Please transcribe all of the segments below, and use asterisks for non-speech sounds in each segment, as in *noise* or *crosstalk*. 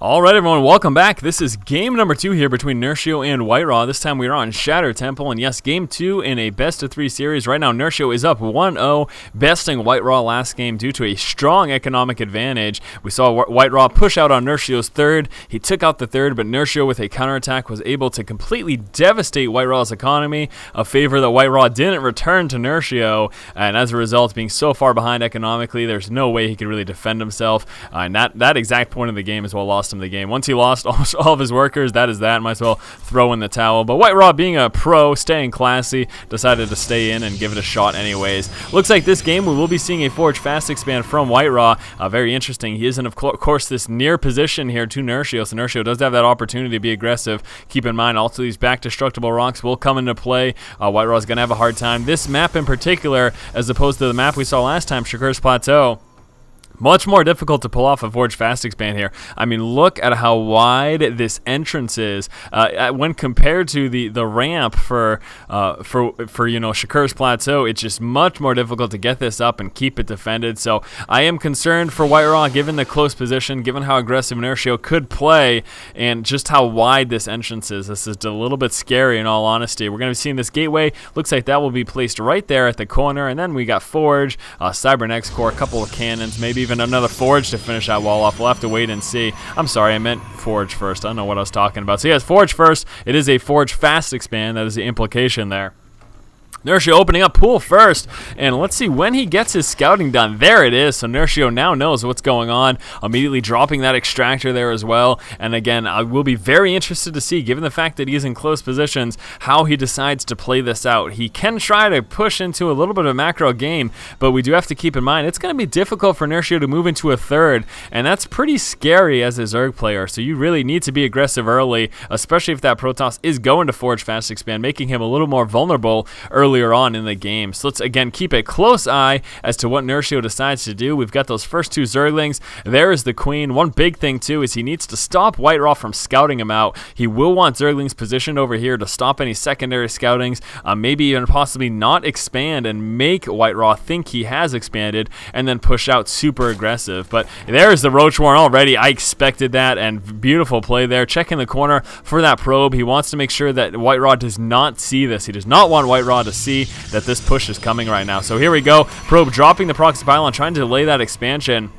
Alright everyone, welcome back. This is game number two here between Nerchio and WhiteRa. This time we are on Shatter Temple, and yes, game two in a best of three series. Right now, Nerchio is up 1-0, besting WhiteRa last game due to a strong economic advantage. We saw WhiteRa push out on Nerchio's third. He took out the third, but Nerchio with a counterattack was able to completely devastate WhiteRa's economy, a favor that WhiteRa didn't return to Nerchio, and as a result, being so far behind economically, there's no way he could really defend himself. Uh, and that, that exact point of the game is what lost cost him the game. Once he lost almost *laughs* all of his workers, that is that. Might as well throw in the towel. But WhiteRa, being a pro, staying classy, decided to stay in and give it a shot anyways. Looks like this game we will be seeing a Forge Fast Expand from WhiteRa. Uh, very interesting. He is in, of course, this near position here to Nerchio. So Nerchio does have that opportunity to be aggressive. Keep in mind, also these back destructible rocks will come into play. Uh, WhiteRa is going to have a hard time. This map in particular, as opposed to the map we saw last time, Shakuras Plateau, much more difficult to pull off a Forge Fast Expand here. I mean, look at how wide this entrance is uh, when compared to the the ramp for uh, for for you know Shakuras Plateau. It's just much more difficult to get this up and keep it defended. So I am concerned for WhiteRa, given the close position, given how aggressive Nerchio could play, and just how wide this entrance is. This is a little bit scary, in all honesty. We're going to be seeing this gateway. Looks like that will be placed right there at the corner, and then we got Forge, uh, Cybernetics Core, a couple of cannons, maybe even another Forge to finish that wall off. We'll have to wait and see. I'm sorry, I meant Forge first. I don't know what I was talking about. So yes, Forge first. It is a Forge fast expand. That is the implication there. Nerchio opening up pool first, and let's see when he gets his scouting done. There it is, so Nerchio now knows what's going on, immediately dropping that extractor there as well. And again, I will be very interested to see, given the fact that he's in close positions, how he decides to play this out. He can try to push into a little bit of a macro game, but we do have to keep in mind it's going to be difficult for Nerchio to move into a third, and that's pretty scary as a Zerg player, so you really need to be aggressive early, especially if that Protoss is going to Forge Fast Expand, making him a little more vulnerable early earlier on in the game. So let's again keep a close eye as to what Nerchio decides to do. We've got those first two Zerglings. There is the Queen. One big thing too is he needs to stop WhiteRa from scouting him out. He will want Zerglings positioned over here to stop any secondary scoutings, uh, maybe even possibly not expand and make WhiteRa think he has expanded and then push out super aggressive. But there's the Roach Warren already. I expected that and beautiful play there. Checking the corner for that probe. He wants to make sure that WhiteRa does not see this. He does not want WhiteRa to see that this push is coming right now. So here we go. Probe dropping the proxy pylon, trying to delay that expansion.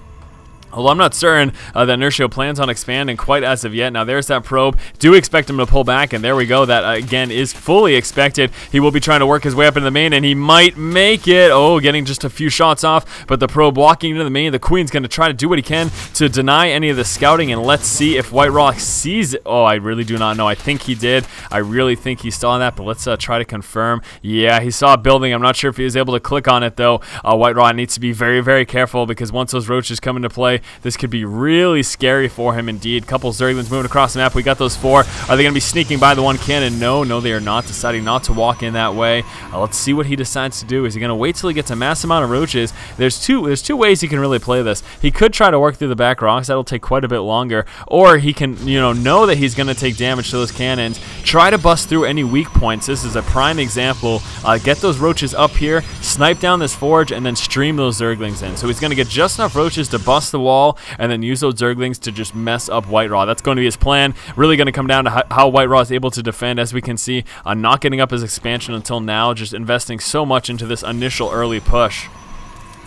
Although I'm not certain uh, that Nerchio plans on expanding quite as of yet. Now there's that probe. Do expect him to pull back, and there we go. That, uh, again, is fully expected. He will be trying to work his way up into the main, and he might make it. Oh, getting just a few shots off, but the probe walking into the main. The Queen's going to try to do what he can to deny any of the scouting, and let's see if WhiteRa sees it. Oh, I really do not know. I think he did. I really think he saw that, but let's uh, try to confirm. Yeah, he saw a building. I'm not sure if he was able to click on it, though. Uh, WhiteRa needs to be very, very careful because once those roaches come into play, this could be really scary for him indeed. Couple Zerglings moving across the map. We got those four. Are they going to be sneaking by the one cannon? No, no, they are not. Deciding not to walk in that way. Uh, let's see what he decides to do. Is he going to wait till he gets a mass amount of roaches? There's two. There's two ways he can really play this. He could try to work through the back rocks. That'll take quite a bit longer. Or he can, you know, know that he's going to take damage to those cannons. Try to bust through any weak points. This is a prime example. Uh, get those roaches up here, snipe down this forge, and then stream those Zerglings in. So he's going to get just enough roaches to bust the wall and then use those Zerglings to just mess up WhiteRa. That's going to be his plan. Really going to come down to how WhiteRa is able to defend, as we can see, uh, not getting up his expansion until now, just investing so much into this initial early push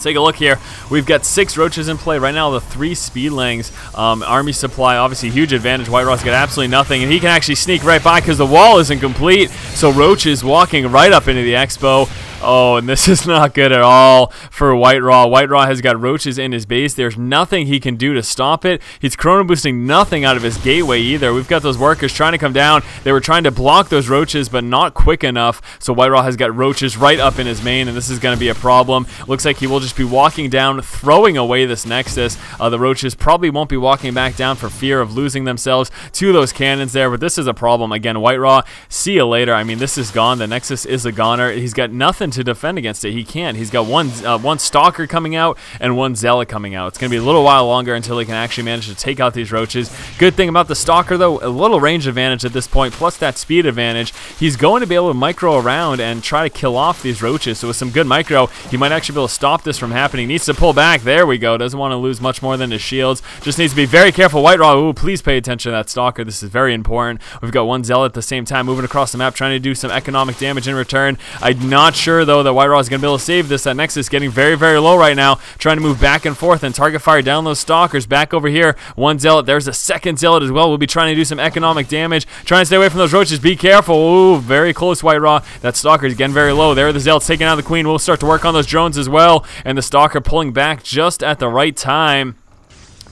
take a look here. We've got six roaches in play right now. The three speedlings, um, army supply, obviously huge advantage. WhiteRa's got absolutely nothing, and he can actually sneak right by because the wall isn't complete. So Roaches walking right up into the expo. Oh, and this *laughs* is not good at all for WhiteRa. White Raw has got roaches in his base. There's nothing he can do to stop it. He's chrono boosting nothing out of his gateway either. We've got those workers trying to come down. They were trying to block those roaches, but not quick enough. So WhiteRa has got roaches right up in his main, and this is going to be a problem. Looks like he will just be walking down, throwing away this Nexus. Uh, the roaches probably won't be walking back down for fear of losing themselves to those cannons there, but this is a problem. Again, WhiteRa, see you later. I mean, this is gone. The Nexus is a goner. He's got nothing to defend against it. He can't. He's got one uh, one Stalker coming out and one Zealot coming out. It's going to be a little while longer until he can actually manage to take out these roaches. Good thing about the Stalker, though, a little range advantage at this point, plus that speed advantage. He's going to be able to micro around and try to kill off these roaches. So with some good micro, he might actually be able to stop this from happening. Needs to pull back. There we go. Doesn't want to lose much more than his shields. Just needs to be very careful. WhiteRa, ooh, please pay attention to that Stalker. This is very important. We've got one Zealot at the same time moving across the map, trying to do some economic damage in return. I'm not sure, though, that WhiteRa is going to be able to save this. That Nexus getting very, very low right now, trying to move back and forth and target fire down those Stalkers. Back over here, one Zealot. There's a second Zealot as well. We'll be trying to do some economic damage, trying to stay away from those roaches. Be careful. Ooh, very close, WhiteRa. That Stalker is getting very low. There, the Zealot's taking out the Queen. We'll start to work on those drones as well, and the Stalker pulling back just at the right time.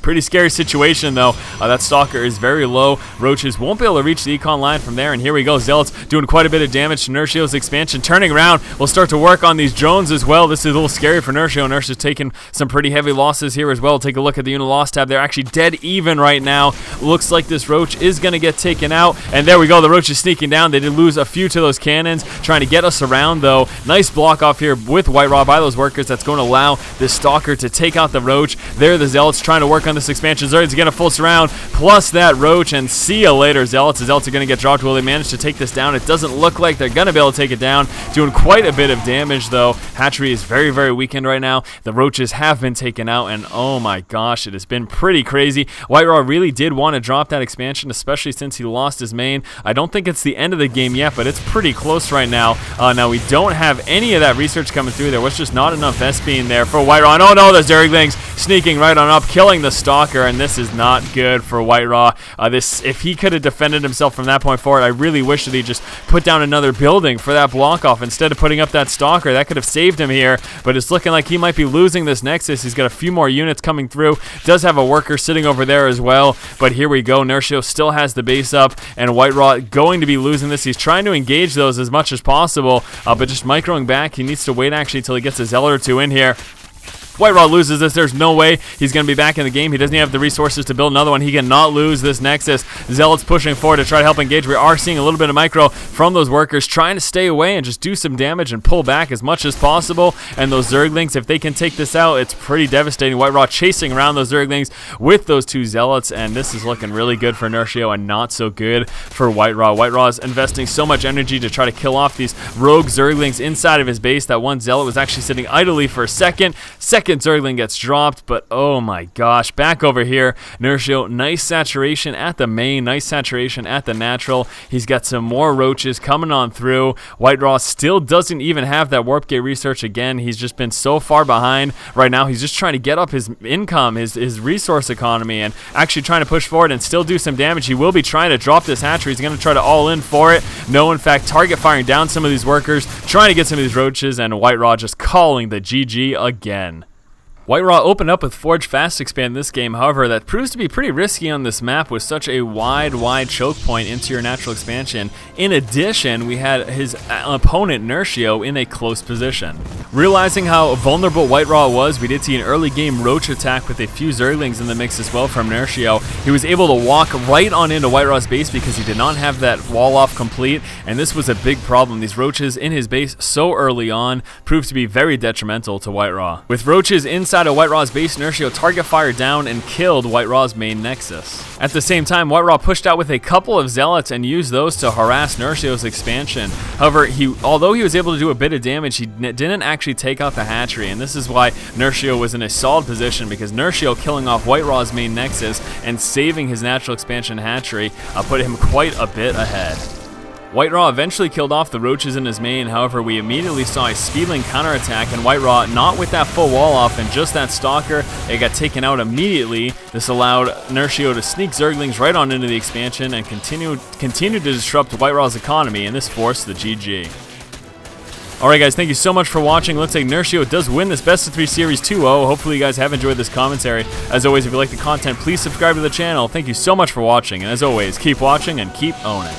Pretty scary situation, though. Uh, that Stalker is very low. Roaches won't be able to reach the Econ line from there. And here we go. Zealots doing quite a bit of damage to Nerchio's expansion. Turning around, we'll start to work on these drones as well. This is a little scary for Nerchio. Nerchio's taking some pretty heavy losses here as well. Take a look at the unit loss tab. They're actually dead even right now. Looks like this Roach is going to get taken out. And there we go. The Roach is sneaking down. They did lose a few to those cannons. Trying to get us around, though. Nice block off here with WhiteRa by those workers. That's going to allow this Stalker to take out the Roach. There the Zealots trying to work on this expansion. Zerg's get a full surround, plus that Roach, and see you later, Zealots. The Zealots are going to get dropped. Will they manage to take this down? It doesn't look like they're going to be able to take it down. Doing quite a bit of damage, though. Hatchery is very, very weakened right now. The Roaches have been taken out, and oh my gosh, it has been pretty crazy. WhiteRa really did want to drop that expansion, especially since he lost his main. I don't think it's the end of the game yet, but it's pretty close right now. Uh, now, we don't have any of that research coming through. There was just not enough SP in there for WhiteRa. Oh no, there's Zerglings sneaking right on up, killing the Stalker, and this is not good for WhiteRa. Uh, this, if he could have defended himself from that point forward, I really wish that he just put down another building for that block off instead of putting up that Stalker. That could have saved him here, but it's looking like he might be losing this Nexus. He's got a few more units coming through. Does have a worker sitting over there as well, but here we go. Nerchio still has the base up, and WhiteRa going to be losing this. He's trying to engage those as much as possible, uh, but just microing back. He needs to wait actually until he gets a Zealot or two in here. WhiteRa loses this. There's no way he's going to be back in the game. He doesn't even have the resources to build another one. He cannot lose this Nexus. Zealot's pushing forward to try to help engage. We are seeing a little bit of micro from those workers trying to stay away and just do some damage and pull back as much as possible. And those Zerglings, if they can take this out, it's pretty devastating. WhiteRa chasing around those Zerglings with those two Zealots, and this is looking really good for Nerchio and not so good for WhiteRa. White is investing so much energy to try to kill off these rogue Zerglings inside of his base. That one Zealot was actually sitting idly for a second. Second second Zergling gets dropped, but oh my gosh. Back over here, Nerchio, nice saturation at the main, nice saturation at the natural. He's got some more roaches coming on through. WhiteRa still doesn't even have that Warp Gate research again. He's just been so far behind right now. He's just trying to get up his income, his, his resource economy, and actually trying to push forward and still do some damage. He will be trying to drop this hatchery. He's going to try to all in for it. No, in fact, target firing down some of these workers, trying to get some of these roaches, and WhiteRa just calling the GG again. WhiteRa opened up with Forge Fast Expand this game, however, that proves to be pretty risky on this map with such a wide, wide choke point into your natural expansion. In addition, we had his opponent, Nerchio, in a close position. Realizing how vulnerable WhiteRa was, we did see an early game Roach attack with a few Zerglings in the mix as well from Nerchio. He was able to walk right on into WhiteRa's base because he did not have that wall off complete, and this was a big problem. These Roaches in his base so early on proved to be very detrimental to WhiteRa. With Roaches inside of WhiteRa's base, Nerchio target fired down and killed WhiteRa's main Nexus. At the same time, WhiteRa pushed out with a couple of Zealots and used those to harass Nerchio's expansion. However, he, although he was able to do a bit of damage, he didn't actually take out the hatchery, and this is why Nerchio was in a solid position because Nerchio killing off WhiteRa's main Nexus and saving his natural expansion hatchery uh, put him quite a bit ahead. WhiteRa eventually killed off the roaches in his main, however we immediately saw a Speedling counterattack and WhiteRa not with that full wall off and just that Stalker, it got taken out immediately. This allowed Nerchio to sneak Zerglings right on into the expansion and continue, continue to disrupt WhiteRa's economy and this forced the GG. Alright guys, thank you so much for watching. Looks like Nerchio does win this best of 3 series 2-0. Hopefully you guys have enjoyed this commentary. As always, if you like the content, please subscribe to the channel. Thank you so much for watching, and as always, keep watching and keep owning.